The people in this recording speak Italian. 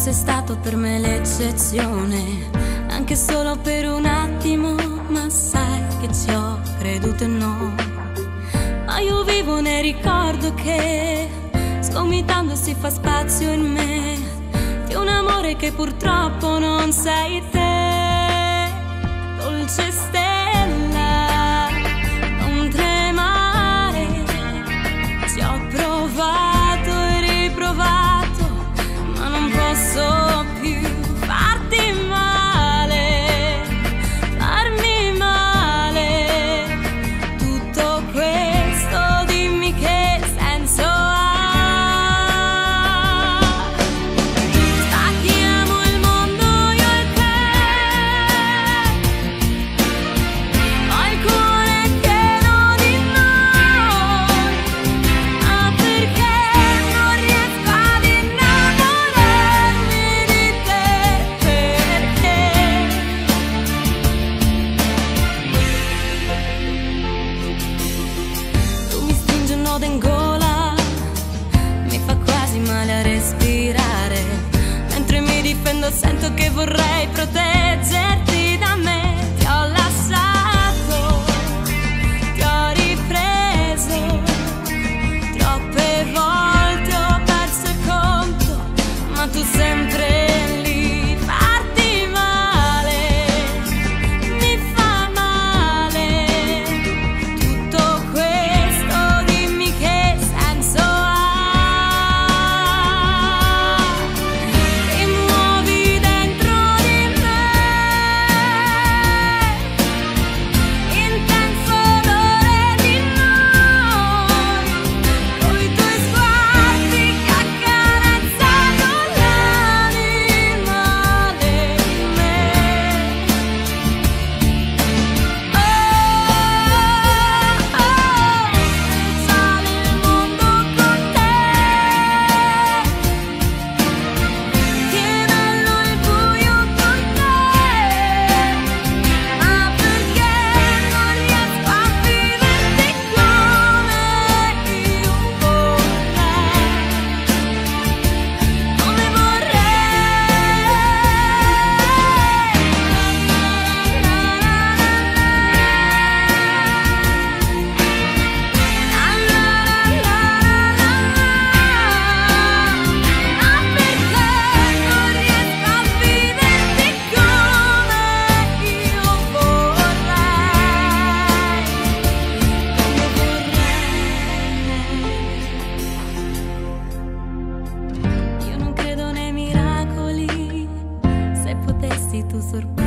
sei stato per me l'eccezione, anche solo per un attimo, ma sai che ci ho creduto e no. Ma io vivo nel ricordo che, sgomitando si fa spazio in me, di un amore che purtroppo non sei te, dolce stella. male a respirare. Mentre mi difendo sento che vorrei proteggerti. sorpresa.